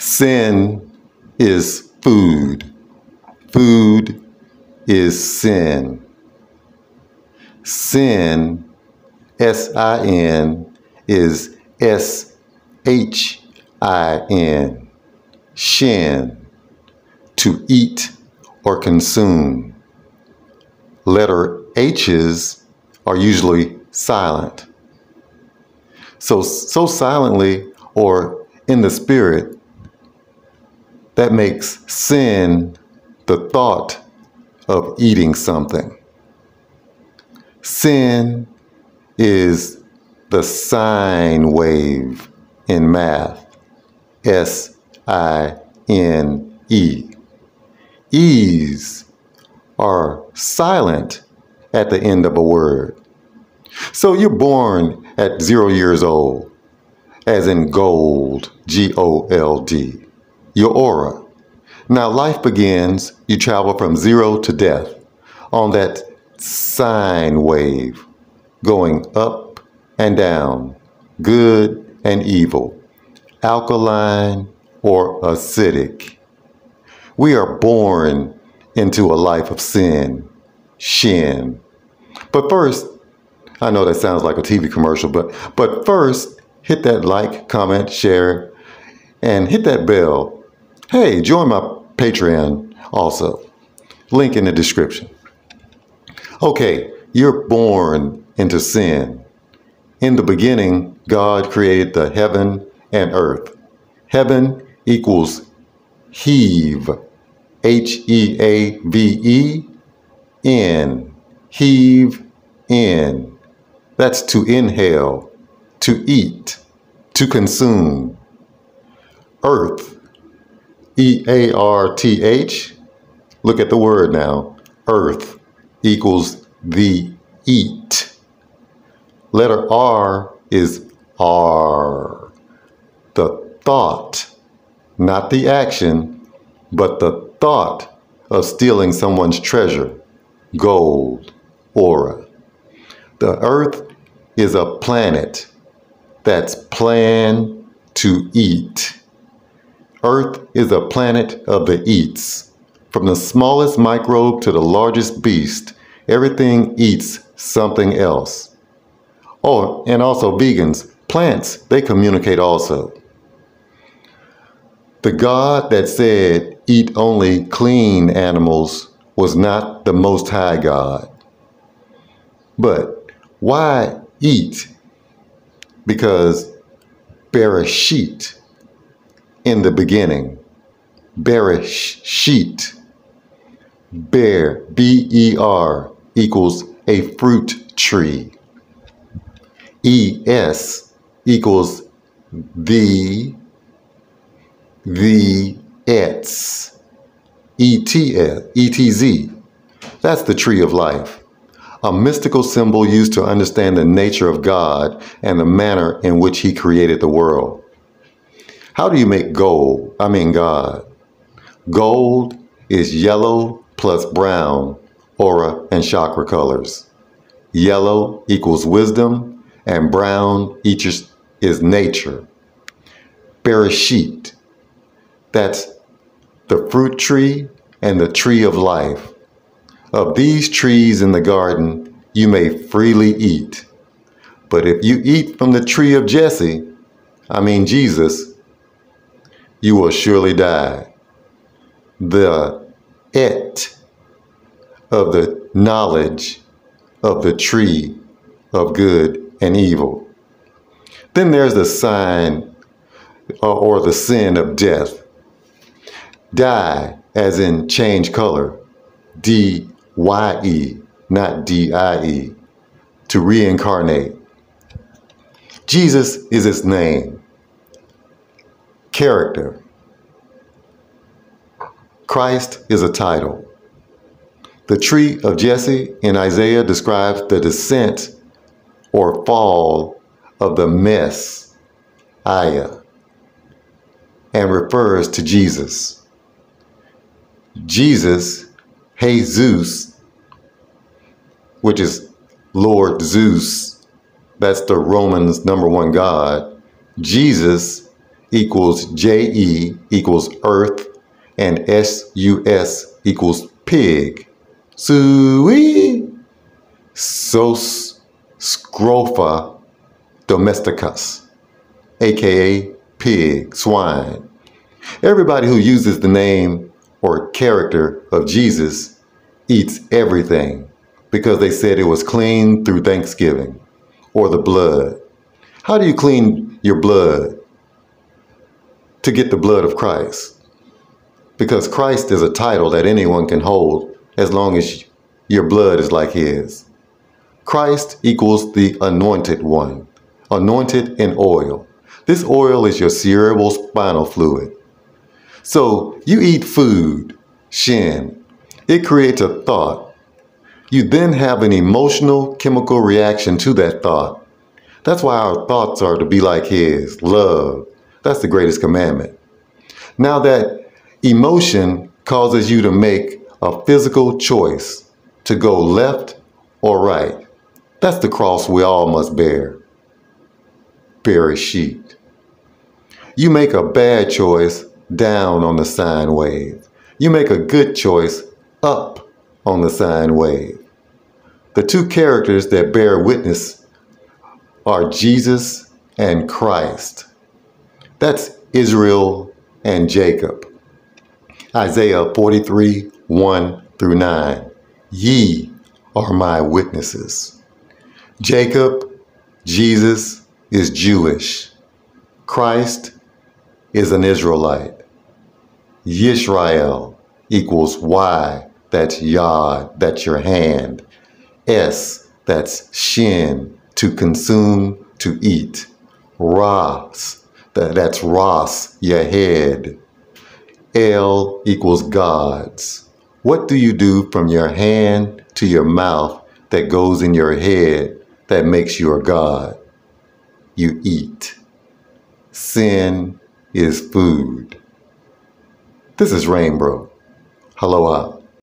Sin is food. Food is sin. Sin, S I N, is S H I N. Shin, to eat or consume. Letter H's are usually silent. So, so silently or in the spirit, that makes sin the thought of eating something. Sin is the sine wave in math. S I N E. E's are silent at the end of a word. So you're born at zero years old, as in gold, G O L D, your aura. Now life begins, you travel from zero to death on that sine wave, going up and down, good and evil, alkaline or acidic. We are born into a life of sin, shin. But first, I know that sounds like a TV commercial, but but first, hit that like, comment, share, and hit that bell. Hey, join my Patreon also. Link in the description. Okay, you're born into sin. In the beginning, God created the heaven and earth. Heaven equals heave, H E A V E N, heave in. That's to inhale, to eat, to consume. Earth, E A R T H, look at the word now. Earth equals the eat. Letter R is R, the thought, not the action, but the thought of stealing someone's treasure, gold, aura. The earth is a planet that's planned to eat. Earth is a planet of the eats. From the smallest microbe to the largest beast, everything eats something else. Oh, and also vegans, plants, they communicate also. The God that said, eat only clean animals, was not the Most High God. But why eat? Because Bereshit, in the beginning, Bereshit Bear, B E R, equals a fruit tree. E S equals the, the, ets, E T S, E T Z. That's the tree of life, a mystical symbol used to understand the nature of God and the manner in which He created the world. How do you make gold? I mean, God. Gold is yellow plus brown, aura, and chakra colors. Yellow equals wisdom, and brown is nature. Bereshit, that's the fruit tree and the tree of life. Of these trees in the garden, you may freely eat. But if you eat from the tree of Jesse, I mean Jesus, you will surely die. The et of the knowledge of the tree of good and evil. Then there's the sign uh, or the sin of death. Die, as in change color, D Y E, not D I E, to reincarnate. Jesus is his name. Character. Christ is a title. The tree of Jesse in Isaiah describes the descent or fall of the mess, and refers to Jesus. Jesus, Jesus, which is Lord Zeus, that's the Romans' number one God. Jesus equals JE equals earth and SUS equals pig. Sui sos scrofa domesticus, aka pig, swine. Everybody who uses the name or character of Jesus eats everything because they said it was clean through Thanksgiving or the blood. How do you clean your blood? To get the blood of Christ. Because Christ is a title that anyone can hold as long as your blood is like his. Christ equals the anointed one, anointed in oil. This oil is your cerebral spinal fluid. So you eat food, shin. It creates a thought. You then have an emotional chemical reaction to that thought. That's why our thoughts are to be like His love. That's the greatest commandment. Now, that emotion causes you to make a physical choice to go left or right. That's the cross we all must bear. Bear a sheet. You make a bad choice down on the sine wave. You make a good choice up on the sine wave. The two characters that bear witness are Jesus and Christ. That's Israel and Jacob. Isaiah 43 1 through 9. Ye are my witnesses. Jacob, Jesus, is Jewish. Christ is an Israelite. Yisrael equals Y, that's Yod, that's your hand. S, that's Shin, to consume, to eat. Ras, that's Ras, your head. L equals gods. What do you do from your hand to your mouth that goes in your head that makes you a God? You eat. Sin is food. This is Rainbow. Aloha.